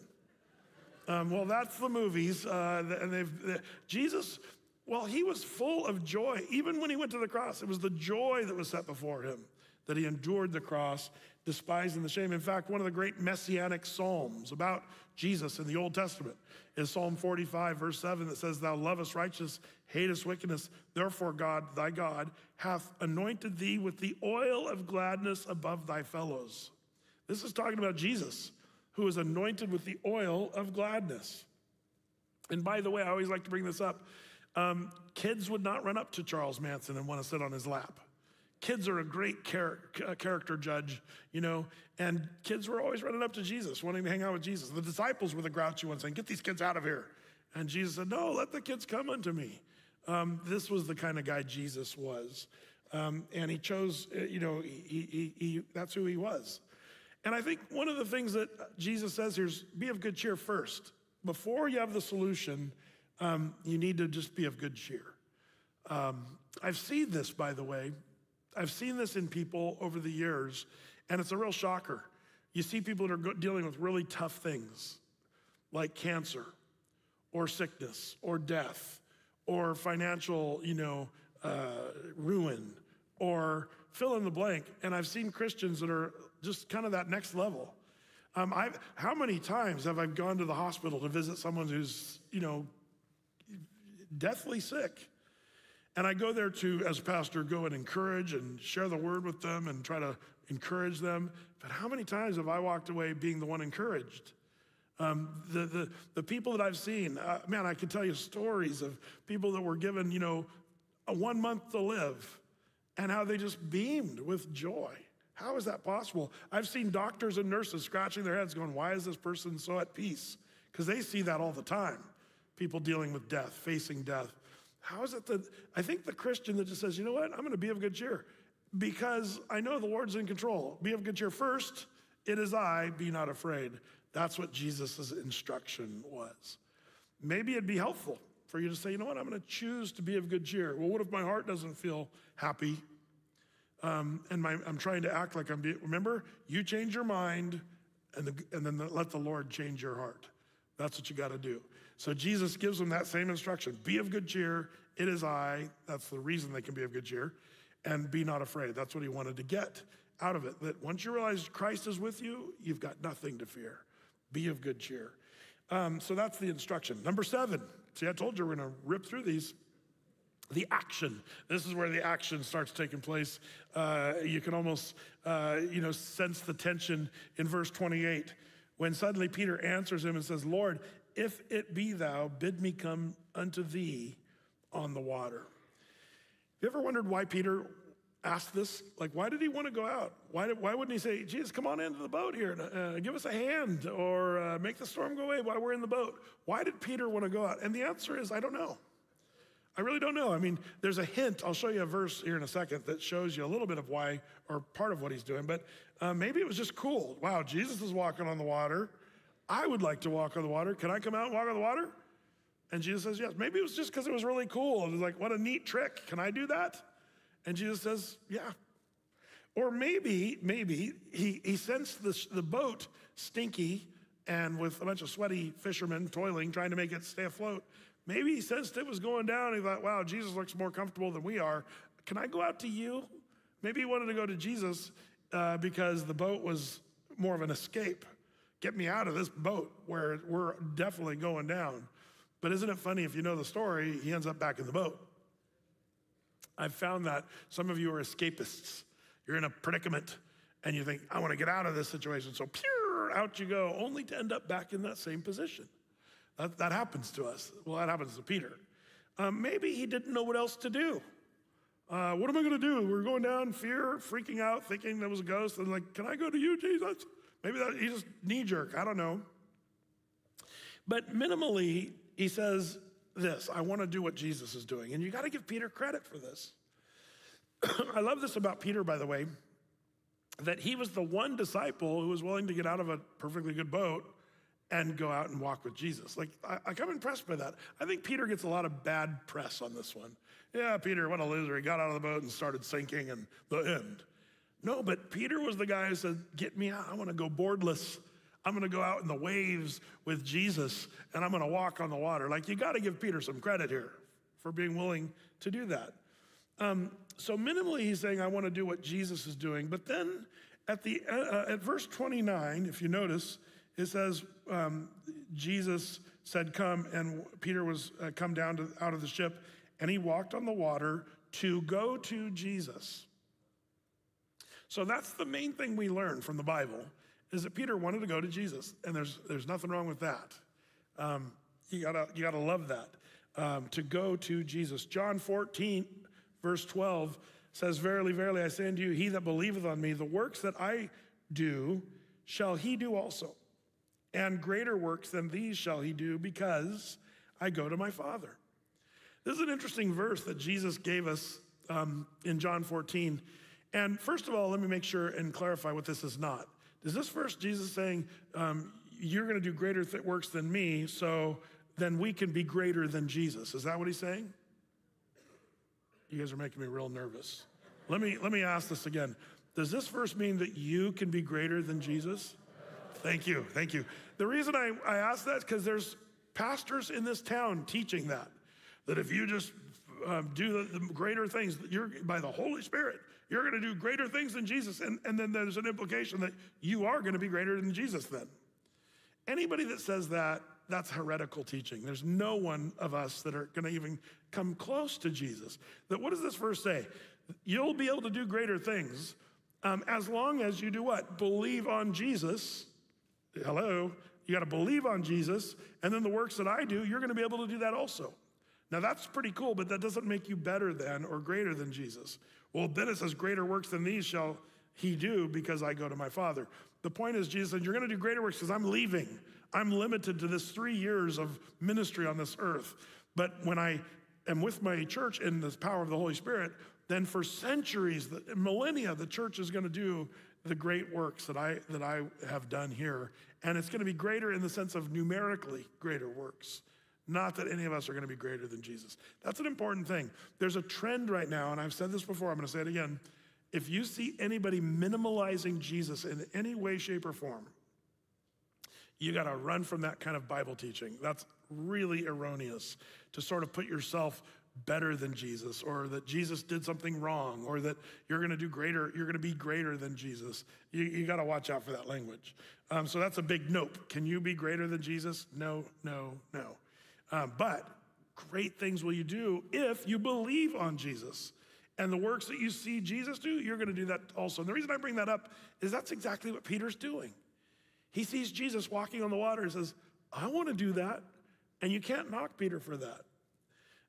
Um, well, that's the movies. Uh, and they've, Jesus, well, he was full of joy. Even when he went to the cross, it was the joy that was set before him that he endured the cross, despising the shame. In fact, one of the great messianic psalms about Jesus in the Old Testament is Psalm 45, verse 7, that says, Thou lovest righteousness, hatest wickedness. Therefore, God, thy God, hath anointed thee with the oil of gladness above thy fellows. This is talking about Jesus, who is anointed with the oil of gladness. And by the way, I always like to bring this up. Um, kids would not run up to Charles Manson and want to sit on his lap. Kids are a great char- uh, character judge, you know, and kids were always running up to Jesus, wanting to hang out with Jesus. The disciples were the grouchy ones saying, Get these kids out of here. And Jesus said, No, let the kids come unto me. Um, this was the kind of guy Jesus was. Um, and he chose, uh, you know, he, he, he, that's who he was. And I think one of the things that Jesus says here is be of good cheer first. Before you have the solution, um, you need to just be of good cheer. Um, I've seen this, by the way. I've seen this in people over the years, and it's a real shocker. You see people that are dealing with really tough things like cancer or sickness or death or financial, you know, uh, ruin or fill in the blank. And I've seen Christians that are just kind of that next level. Um, I've, how many times have I gone to the hospital to visit someone who's, you know, deathly sick? And I go there to, as pastor, go and encourage and share the word with them and try to encourage them. But how many times have I walked away being the one encouraged? Um, the, the, the people that I've seen, uh, man, I could tell you stories of people that were given, you know, a one month to live and how they just beamed with joy. How is that possible? I've seen doctors and nurses scratching their heads going, why is this person so at peace? Because they see that all the time. People dealing with death, facing death. How is it that I think the Christian that just says, you know what, I'm going to be of good cheer because I know the Lord's in control. Be of good cheer first. It is I, be not afraid. That's what Jesus' instruction was. Maybe it'd be helpful for you to say, you know what, I'm going to choose to be of good cheer. Well, what if my heart doesn't feel happy? Um, and my, I'm trying to act like I'm being, remember, you change your mind and, the, and then the, let the Lord change your heart. That's what you got to do. So Jesus gives them that same instruction be of good cheer. It is I. That's the reason they can be of good cheer. And be not afraid. That's what he wanted to get out of it. That once you realize Christ is with you, you've got nothing to fear. Be of good cheer. Um, so that's the instruction. Number seven. See, I told you we're going to rip through these. The action. This is where the action starts taking place. Uh, you can almost, uh, you know, sense the tension in verse 28 when suddenly Peter answers him and says, "Lord, if it be thou, bid me come unto thee on the water." You ever wondered why Peter asked this? Like, why did he want to go out? Why, did, why wouldn't he say, Jesus, come on into the boat here and uh, give us a hand or uh, make the storm go away while we're in the boat? Why did Peter want to go out? And the answer is, I don't know. I really don't know. I mean, there's a hint. I'll show you a verse here in a second that shows you a little bit of why or part of what he's doing. But uh, maybe it was just cool. Wow, Jesus is walking on the water. I would like to walk on the water. Can I come out and walk on the water? And Jesus says, Yes. Maybe it was just because it was really cool. It was like, What a neat trick. Can I do that? And Jesus says, Yeah. Or maybe, maybe he, he sensed the, the boat stinky and with a bunch of sweaty fishermen toiling, trying to make it stay afloat. Maybe he sensed it was going down. He thought, wow, Jesus looks more comfortable than we are. Can I go out to you? Maybe he wanted to go to Jesus uh, because the boat was more of an escape. Get me out of this boat where we're definitely going down. But isn't it funny if you know the story, he ends up back in the boat. I've found that some of you are escapists. You're in a predicament and you think, I want to get out of this situation. So, pure, out you go, only to end up back in that same position. That, that happens to us. Well, that happens to Peter. Um, maybe he didn't know what else to do. Uh, what am I going to do? We're going down, fear, freaking out, thinking there was a ghost, and like, can I go to you, Jesus? Maybe that he just knee jerk. I don't know. But minimally, he says, this. I want to do what Jesus is doing. And you got to give Peter credit for this. I love this about Peter, by the way, that he was the one disciple who was willing to get out of a perfectly good boat and go out and walk with Jesus. Like, I, I'm impressed by that. I think Peter gets a lot of bad press on this one. Yeah, Peter, what a loser. He got out of the boat and started sinking, and the end. No, but Peter was the guy who said, Get me out. I want to go boardless. I'm going to go out in the waves with Jesus and I'm going to walk on the water. Like, you got to give Peter some credit here for being willing to do that. Um, so, minimally, he's saying, I want to do what Jesus is doing. But then at, the, uh, uh, at verse 29, if you notice, it says, um, Jesus said, Come, and Peter was uh, come down to, out of the ship, and he walked on the water to go to Jesus. So that's the main thing we learn from the Bible is that Peter wanted to go to Jesus, and there's, there's nothing wrong with that. Um, you, gotta, you gotta love that, um, to go to Jesus. John 14, verse 12 says, Verily, verily, I say unto you, he that believeth on me, the works that I do, shall he do also. And greater works than these shall he do, because I go to my Father. This is an interesting verse that Jesus gave us um, in John 14. And first of all, let me make sure and clarify what this is not. Is this verse Jesus saying, um, You're going to do greater th- works than me, so then we can be greater than Jesus? Is that what he's saying? You guys are making me real nervous. Let me, let me ask this again. Does this verse mean that you can be greater than Jesus? Thank you, thank you. The reason I, I ask that is because there's pastors in this town teaching that, that if you just um, do the, the, greater things, you're by the Holy Spirit, you're going to do greater things than Jesus. And, and then there's an implication that you are going to be greater than Jesus then. Anybody that says that, that's heretical teaching. There's no one of us that are going to even come close to Jesus. That what does this verse say? You'll be able to do greater things um, as long as you do what? Believe on Jesus. Hello. You got to believe on Jesus. And then the works that I do, you're going to be able to do that also. Now that's pretty cool, but that doesn't make you better than or greater than Jesus. Well, then it says, Greater works than these shall he do because I go to my Father. The point is, Jesus said, You're going to do greater works because I'm leaving. I'm limited to this three years of ministry on this earth. But when I am with my church in the power of the Holy Spirit, then for centuries, the, millennia, the church is going to do the great works that I, that I have done here. And it's going to be greater in the sense of numerically greater works. Not that any of us are going to be greater than Jesus. That's an important thing. There's a trend right now, and I've said this before, I'm going to say it again. If you see anybody minimalizing Jesus in any way, shape, or form, you got to run from that kind of Bible teaching. That's really erroneous to sort of put yourself better than Jesus or that Jesus did something wrong or that you're going to do greater, you're going to be greater than Jesus. You, you got to watch out for that language. Um, so that's a big nope. Can you be greater than Jesus? No, no, no. Um, but great things will you do if you believe on Jesus. And the works that you see Jesus do, you're going to do that also. And the reason I bring that up is that's exactly what Peter's doing. He sees Jesus walking on the water and says, I want to do that. And you can't knock Peter for that.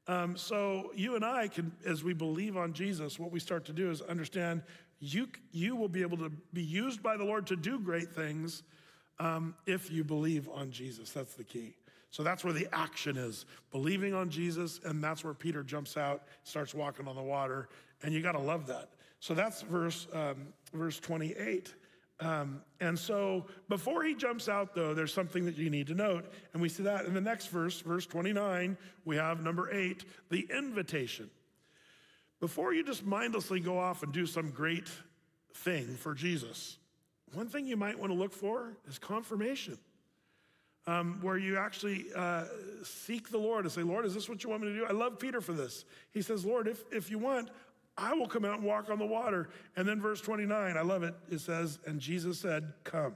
Um, so you and I can, as we believe on Jesus, what we start to do is understand you, you will be able to be used by the Lord to do great things um, if you believe on Jesus. That's the key. So that's where the action is believing on Jesus, and that's where Peter jumps out, starts walking on the water, and you got to love that. So that's verse um, verse 28. Um, and so before he jumps out, though, there's something that you need to note. And we see that in the next verse, verse 29, we have number eight, the invitation. Before you just mindlessly go off and do some great thing for Jesus, one thing you might want to look for is confirmation. Um, where you actually uh, seek the Lord and say, Lord, is this what you want me to do? I love Peter for this. He says, Lord, if, if you want, I will come out and walk on the water. And then verse 29, I love it. It says, And Jesus said, Come.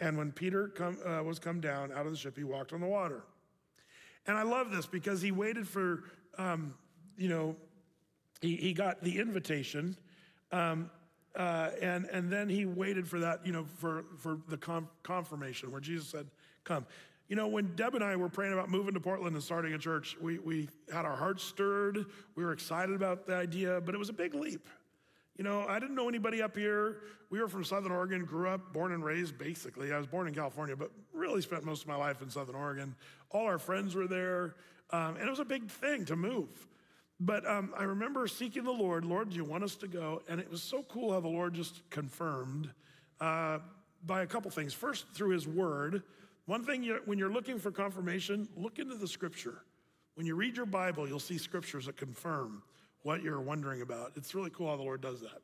And when Peter come, uh, was come down out of the ship, he walked on the water. And I love this because he waited for, um, you know, he, he got the invitation. Um, uh, and, and then he waited for that, you know, for, for the com- confirmation where Jesus said, Come. You know, when Deb and I were praying about moving to Portland and starting a church, we, we had our hearts stirred. We were excited about the idea, but it was a big leap. You know, I didn't know anybody up here. We were from Southern Oregon, grew up, born and raised basically. I was born in California, but really spent most of my life in Southern Oregon. All our friends were there, um, and it was a big thing to move. But um, I remember seeking the Lord, Lord, do you want us to go? And it was so cool how the Lord just confirmed uh, by a couple things. First, through His Word. One thing, you, when you're looking for confirmation, look into the scripture. When you read your Bible, you'll see scriptures that confirm what you're wondering about. It's really cool how the Lord does that.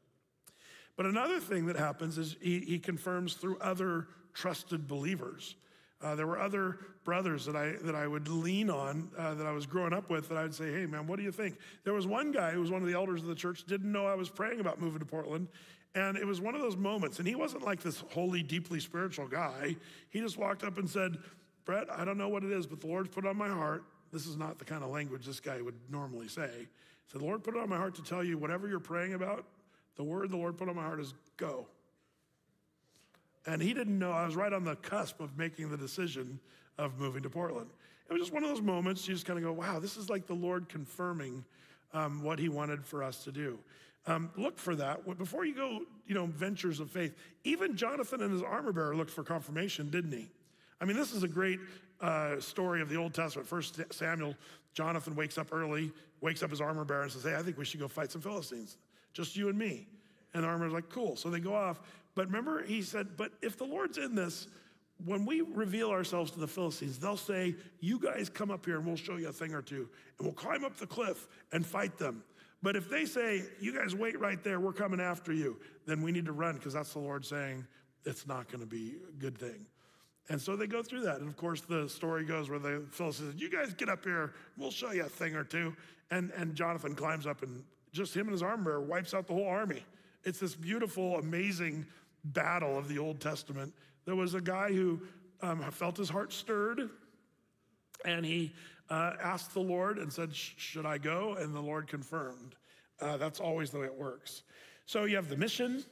But another thing that happens is he, he confirms through other trusted believers. Uh, there were other brothers that I, that I would lean on uh, that I was growing up with that I would say, hey, man, what do you think? There was one guy who was one of the elders of the church, didn't know I was praying about moving to Portland. And it was one of those moments, and he wasn't like this holy, deeply spiritual guy. He just walked up and said, Brett, I don't know what it is, but the Lord's put it on my heart. This is not the kind of language this guy would normally say. He said, The Lord put it on my heart to tell you whatever you're praying about, the word the Lord put on my heart is go. And he didn't know I was right on the cusp of making the decision of moving to Portland. It was just one of those moments you just kind of go, wow, this is like the Lord confirming um, what he wanted for us to do. Um, look for that before you go, you know, ventures of faith. Even Jonathan and his armor bearer looked for confirmation, didn't he? I mean, this is a great uh, story of the Old Testament. First Samuel, Jonathan wakes up early, wakes up his armor bearer and says, Hey, I think we should go fight some Philistines, just you and me. And the armor's like, Cool. So they go off. But remember, he said, But if the Lord's in this, when we reveal ourselves to the Philistines, they'll say, You guys come up here and we'll show you a thing or two. And we'll climb up the cliff and fight them. But if they say, you guys wait right there, we're coming after you, then we need to run because that's the Lord saying it's not going to be a good thing. And so they go through that. And of course, the story goes where the Phil says, You guys get up here, we'll show you a thing or two. And, and Jonathan climbs up and just him and his armor wipes out the whole army. It's this beautiful, amazing battle of the Old Testament. There was a guy who um, felt his heart stirred and he uh, asked the Lord and said, Should I go? And the Lord confirmed. Uh, that's always the way it works. So you have the mission,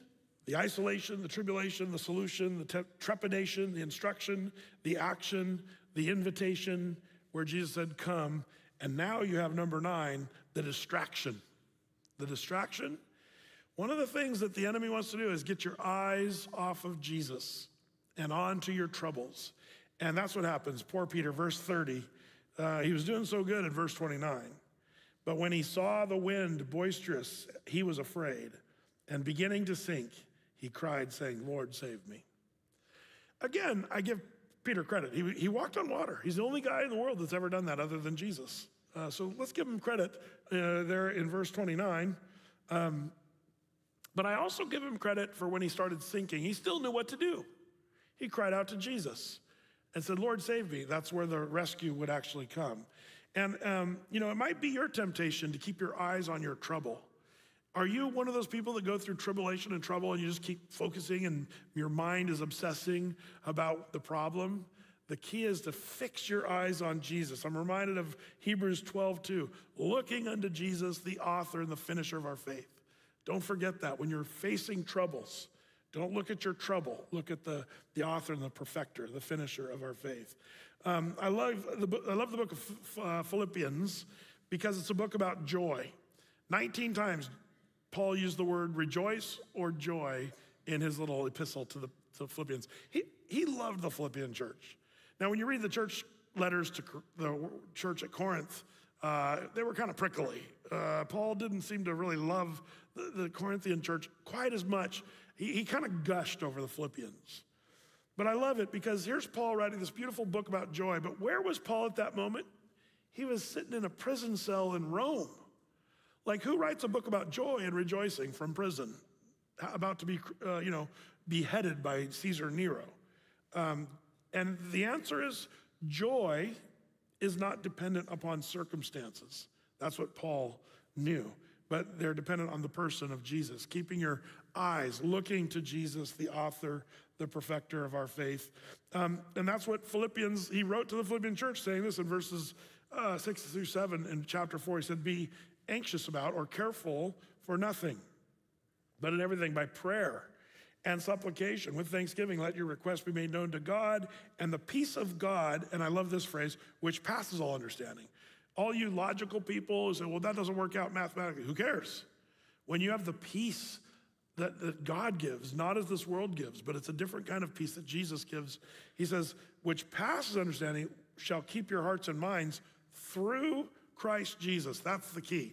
the isolation, the tribulation, the solution, the te- trepidation, the instruction, the action, the invitation, where Jesus said, Come. And now you have number nine, the distraction. The distraction. One of the things that the enemy wants to do is get your eyes off of Jesus and onto your troubles. And that's what happens. Poor Peter, verse 30. Uh, he was doing so good at verse 29. But when he saw the wind boisterous, he was afraid. And beginning to sink, he cried, saying, Lord, save me. Again, I give Peter credit. He, he walked on water. He's the only guy in the world that's ever done that other than Jesus. Uh, so let's give him credit uh, there in verse 29. Um, but I also give him credit for when he started sinking. He still knew what to do. He cried out to Jesus and said, Lord, save me. That's where the rescue would actually come. And, um, you know, it might be your temptation to keep your eyes on your trouble. Are you one of those people that go through tribulation and trouble and you just keep focusing and your mind is obsessing about the problem? The key is to fix your eyes on Jesus. I'm reminded of Hebrews 12, 2, looking unto Jesus, the author and the finisher of our faith. Don't forget that when you're facing troubles, don't look at your trouble. Look at the, the author and the perfecter, the finisher of our faith. Um, I, love the, I love the book of uh, Philippians because it's a book about joy. 19 times, Paul used the word rejoice or joy in his little epistle to the, to Philippians. He, he loved the Philippian church. Now, when you read the church letters to the church at Corinth, uh, they were kind of prickly. Uh, Paul didn't seem to really love the, the Corinthian church quite as much he, he kind of gushed over the Philippians. But I love it because here's Paul writing this beautiful book about joy. But where was Paul at that moment? He was sitting in a prison cell in Rome. Like, who writes a book about joy and rejoicing from prison? About to be, uh, you know, beheaded by Caesar Nero. Um, and the answer is joy is not dependent upon circumstances. That's what Paul knew. But they're dependent on the person of Jesus, keeping your eyes, looking to Jesus, the author, the perfecter of our faith. Um, and that's what Philippians, he wrote to the Philippian church saying this in verses uh, six through seven in chapter four. He said, Be anxious about or careful for nothing, but in everything by prayer and supplication with thanksgiving let your requests be made known to god and the peace of god and i love this phrase which passes all understanding all you logical people who say well that doesn't work out mathematically who cares when you have the peace that, that God gives, not as this world gives, but it's a different kind of peace that Jesus gives. He says, which passes understanding shall keep your hearts and minds through Christ Jesus. That's the key.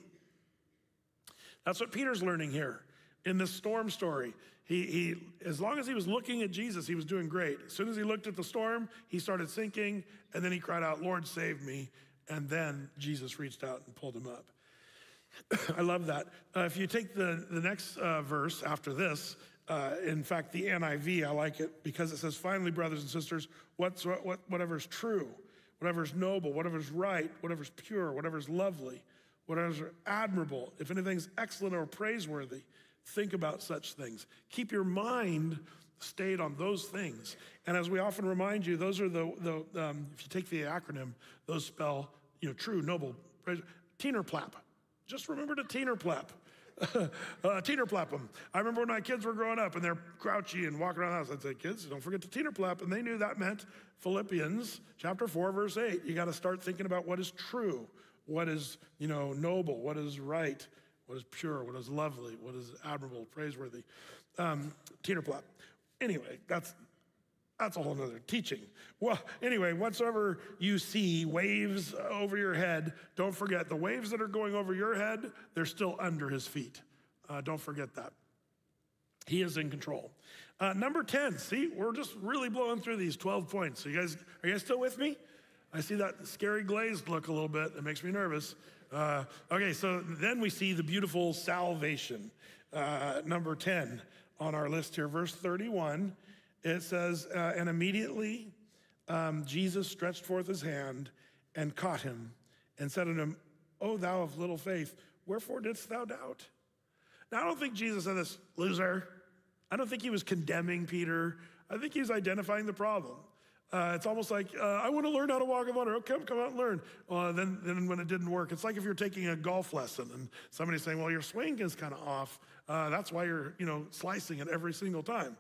That's what Peter's learning here in this storm story. He, he, as long as he was looking at Jesus, he was doing great. As soon as he looked at the storm, he started sinking, and then he cried out, Lord, save me. And then Jesus reached out and pulled him up. I love that. Uh, if you take the, the next uh, verse after this, uh, in fact, the NIV, I like it because it says, finally, brothers and sisters, what's, what, whatever's true, whatever's noble, whatever's right, whatever's pure, whatever's lovely, whatever's admirable, if anything's excellent or praiseworthy, think about such things. Keep your mind stayed on those things. And as we often remind you, those are the, the um, if you take the acronym, those spell, you know, true, noble, praise, Tienerplap. Just remember to tienerplap. uh, tienerplap them. I remember when my kids were growing up and they're crouchy and walking around the house. I'd say, kids, don't forget to tienerplap. And they knew that meant Philippians chapter 4, verse 8. You got to start thinking about what is true, what is, you know, noble, what is right, what is pure, what is lovely, what is admirable, praiseworthy. Um, tienerplap. Anyway, that's that's a whole nother teaching. Well, anyway, whatsoever you see waves over your head, don't forget the waves that are going over your head, they're still under his feet. Uh, don't forget that. He is in control. Uh, number 10, see, we're just really blowing through these 12 points. So you guys, are you guys still with me? I see that scary glazed look a little bit. It makes me nervous. Uh, okay, so then we see the beautiful salvation. Uh, number 10 on our list here, verse 31. It says, uh, And immediately um, Jesus stretched forth his hand and caught him and said unto him, O thou of little faith, wherefore didst thou doubt? Now, I don't think Jesus said this, loser. I don't think he was condemning Peter. I think he was identifying the problem. Uh, it's almost like, uh, I want to learn how to walk in water. Oh, come, come out and learn. Uh, then, then when it didn't work, it's like if you're taking a golf lesson and somebody's saying, well, your swing is kind of off. Uh, that's why you're, you know, slicing it every single time.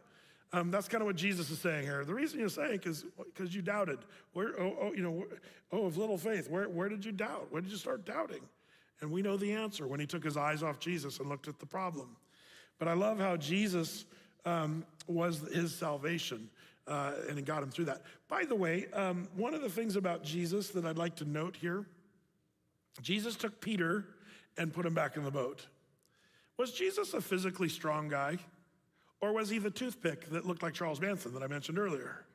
Um, that's kind of what Jesus is saying here. The reason you're saying is because you doubted. Where, oh, oh, you know, oh, of little faith. Where, where did you doubt? Where did you start doubting? And we know the answer when he took his eyes off Jesus and looked at the problem. But I love how Jesus um, was his salvation. Uh, and it got him through that. By the way, um, one of the things about Jesus that I'd like to note here Jesus took Peter and put him back in the boat. Was Jesus a physically strong guy? Or was he the toothpick that looked like Charles Manson that I mentioned earlier?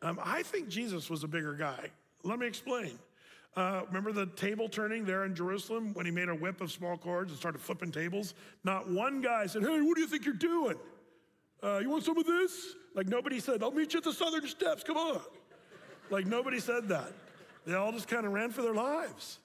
Um, I think Jesus was a bigger guy. Let me explain. Uh, remember the table turning there in Jerusalem when he made a whip of small cords and started flipping tables? Not one guy said, Hey, what do you think you're doing? Uh, you want some of this? Like nobody said, I'll meet you at the southern steps, come on. Like nobody said that. They all just kind of ran for their lives.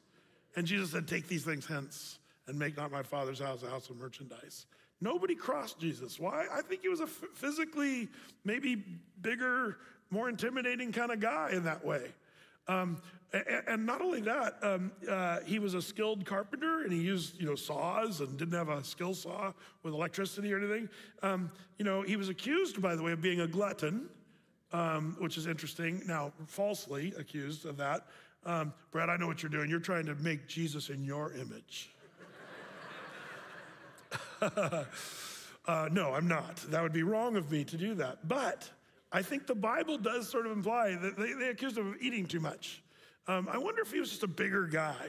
And Jesus said, Take these things hence and make not my father's house a house of merchandise. Nobody crossed Jesus. Why? I think he was a physically maybe bigger, more intimidating kind of guy in that way. Um, and not only that, um, uh, he was a skilled carpenter and he used, you know, saws and didn't have a skill saw with electricity or anything. Um, you know, he was accused, by the way, of being a glutton, um, which is interesting. Now, falsely accused of that. Um, Brad, I know what you're doing. You're trying to make Jesus in your image. uh, no, I'm not. That would be wrong of me to do that. But I think the Bible does sort of imply that they, they accused him of eating too much. Um, I wonder if he was just a bigger guy.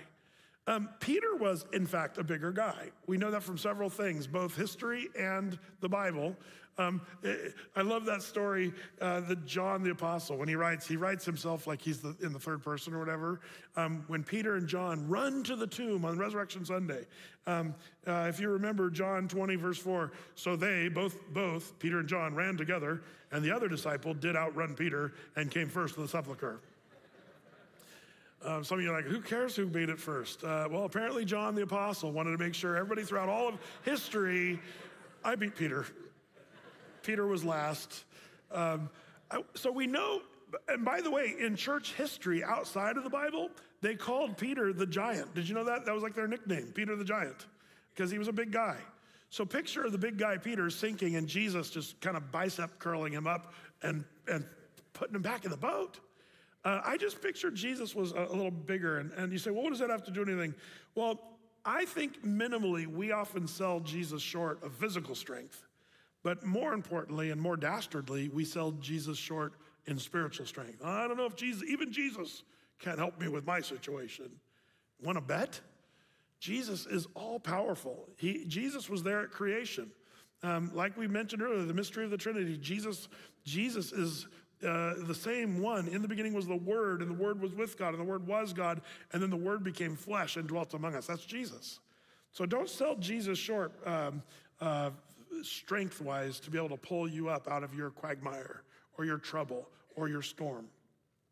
Um, Peter was, in fact, a bigger guy. We know that from several things, both history and the Bible. Um, eh, I love that story uh, John the Apostle, when he writes, he writes himself like he's the, in the third person or whatever. Um, when Peter and John run to the tomb on Resurrection Sunday, um, uh, if you remember John 20, verse 4, so they, both, both, Peter and John, ran together, and the other disciple did outrun Peter and came first to the sepulchre. Um, some of you are like, who cares who made it first? Uh, well, apparently, John the Apostle wanted to make sure everybody throughout all of history, I beat Peter. Peter was last. Um, so we know, and by the way, in church history outside of the Bible, they called Peter the giant. Did you know that? That was like their nickname, Peter the giant, because he was a big guy. So picture the big guy Peter sinking and Jesus just kind of bicep curling him up and, and putting him back in the boat. Uh, I just pictured Jesus was a, a little bigger. And, and you say, well, what does that have to do with anything? Well, I think minimally, we often sell Jesus short of physical strength. But more importantly and more dastardly, we sell Jesus short in spiritual strength. I don't know if Jesus, even Jesus, can't help me with my situation. Want to bet? Jesus is all powerful. He, Jesus was there at creation. Um, like we mentioned earlier, the mystery of the Trinity, Jesus, Jesus is uh, the same one. In the beginning was the Word, and the Word was with God, and the Word was God, and then the Word became flesh and dwelt among us. That's Jesus. So don't sell Jesus short um, uh, strength wise to be able to pull you up out of your quagmire or your trouble or your storm.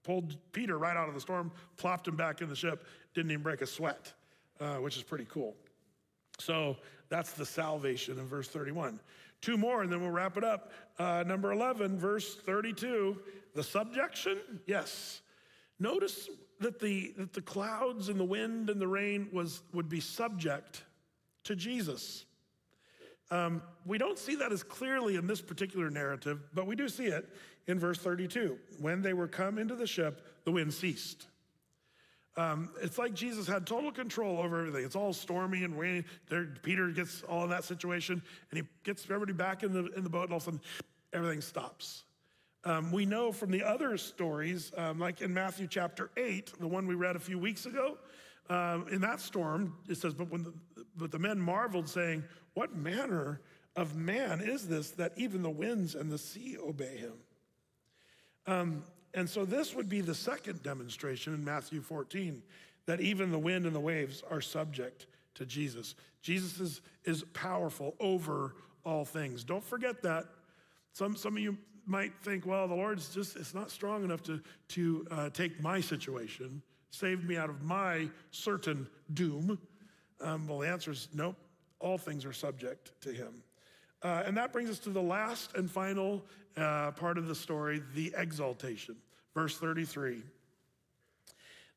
Pulled Peter right out of the storm, plopped him back in the ship, didn't even break a sweat, uh, which is pretty cool. So that's the salvation in verse 31. Two more, and then we'll wrap it up. Uh, number 11, verse 32, the subjection, yes. Notice that the, that the clouds and the wind and the rain was, would be subject to Jesus. Um, we don't see that as clearly in this particular narrative, but we do see it in verse 32. When they were come into the ship, the wind ceased. Um, it's like Jesus had total control over everything. It's all stormy and rainy. There, Peter gets all in that situation, and he gets everybody back in the in the boat, and all of a sudden, everything stops. Um, we know from the other stories, um, like in Matthew chapter eight, the one we read a few weeks ago. Um, in that storm, it says, "But when the, but the men marveled, saying, What manner of man is this that even the winds and the sea obey him?" Um, and so this would be the second demonstration in Matthew 14 that even the wind and the waves are subject to Jesus. Jesus is, is powerful over all things. Don't forget that. Some, some of you might think, well, the Lord's just, it's not strong enough to, to uh, take my situation, save me out of my certain doom. Um, well, the answer is nope. All things are subject to him. Uh, and that brings us to the last and final uh, part of the story the exaltation. Verse 33.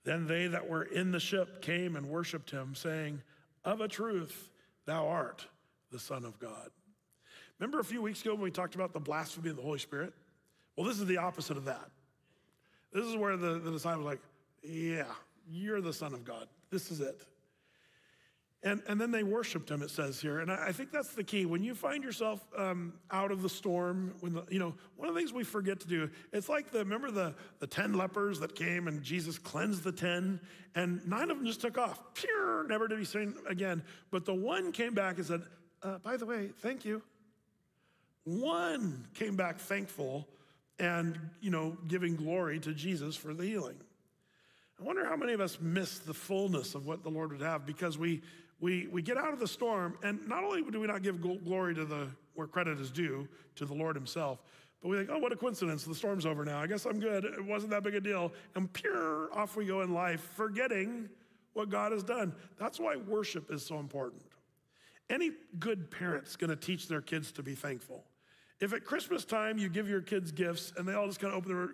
Then they that were in the ship came and worshiped him, saying, Of a truth, thou art the Son of God. Remember a few weeks ago when we talked about the blasphemy of the Holy Spirit? Well, this is the opposite of that. This is where the, the disciples like, Yeah, you're the Son of God. This is it. And, and then they worshiped him, it says here. And I, I think that's the key. When you find yourself um, out of the storm, when the, you know, one of the things we forget to do, it's like the, remember the, the 10 lepers that came and Jesus cleansed the 10, and nine of them just took off. Pure, never to be seen again. But the one came back and said, uh, by the way, thank you. One came back thankful and, you know, giving glory to Jesus for the healing. I wonder how many of us miss the fullness of what the Lord would have because we, we, we get out of the storm, and not only do we not give glory to the where credit is due to the Lord Himself, but we think, oh, what a coincidence, the storm's over now. I guess I'm good. It wasn't that big a deal. And pure, off we go in life, forgetting what God has done. That's why worship is so important. Any good parent's gonna teach their kids to be thankful. If at Christmas time you give your kids gifts and they all just kind of open their,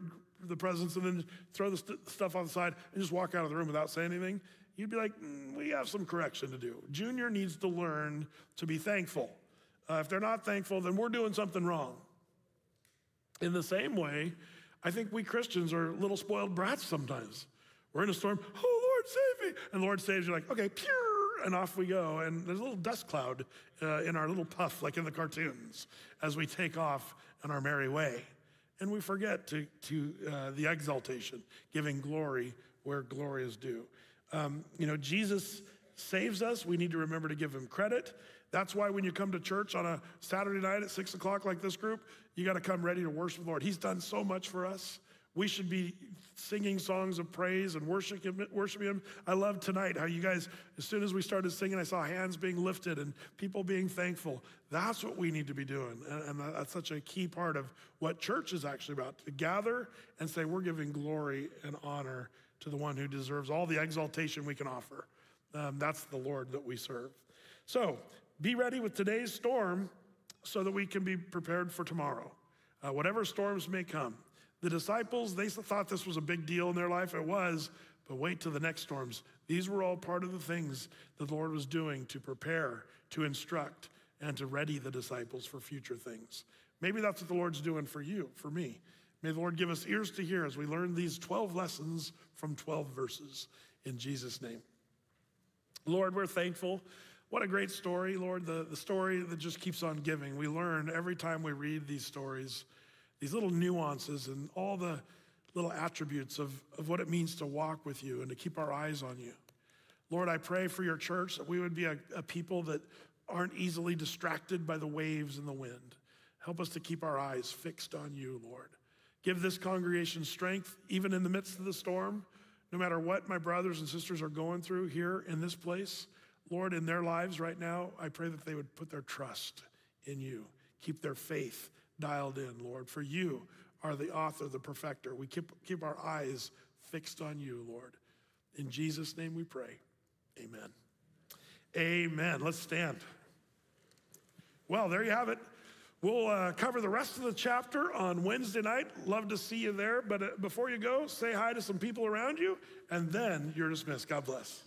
the presents and then throw the st- stuff on the side and just walk out of the room without saying anything, you'd be like, mm, we have some correction to do. Junior needs to learn to be thankful. Uh, if they're not thankful, then we're doing something wrong. In the same way, I think we Christians are little spoiled brats sometimes. We're in a storm, oh, Lord, save me. And the Lord saves you, like, okay, pure, and off we go. And there's a little dust cloud uh, in our little puff, like in the cartoons, as we take off on our merry way. And we forget to, to uh, the exaltation, giving glory where glory is due. Um, you know, Jesus saves us. We need to remember to give him credit. That's why when you come to church on a Saturday night at six o'clock, like this group, you got to come ready to worship the Lord. He's done so much for us. We should be singing songs of praise and worshiping him. I love tonight how you guys, as soon as we started singing, I saw hands being lifted and people being thankful. That's what we need to be doing. And that's such a key part of what church is actually about to gather and say, we're giving glory and honor to the one who deserves all the exaltation we can offer. Um, that's the Lord that we serve. So be ready with today's storm so that we can be prepared for tomorrow. Uh, whatever storms may come. The disciples, they thought this was a big deal in their life. It was, but wait till the next storms. These were all part of the things the Lord was doing to prepare, to instruct, and to ready the disciples for future things. Maybe that's what the Lord's doing for you, for me. May the Lord give us ears to hear as we learn these 12 lessons from 12 verses in Jesus' name. Lord, we're thankful. What a great story, Lord, the, the story that just keeps on giving. We learn every time we read these stories, these little nuances and all the little attributes of, of what it means to walk with you and to keep our eyes on you. Lord, I pray for your church that we would be a, a people that aren't easily distracted by the waves and the wind. Help us to keep our eyes fixed on you, Lord. Give this congregation strength, even in the midst of the storm, no matter what my brothers and sisters are going through here in this place. Lord, in their lives right now, I pray that they would put their trust in you, keep their faith dialed in, Lord, for you are the author, the perfecter. We keep, keep our eyes fixed on you, Lord. In Jesus' name we pray. Amen. Amen. Let's stand. Well, there you have it. We'll uh, cover the rest of the chapter on Wednesday night. Love to see you there. But uh, before you go, say hi to some people around you, and then you're dismissed. God bless.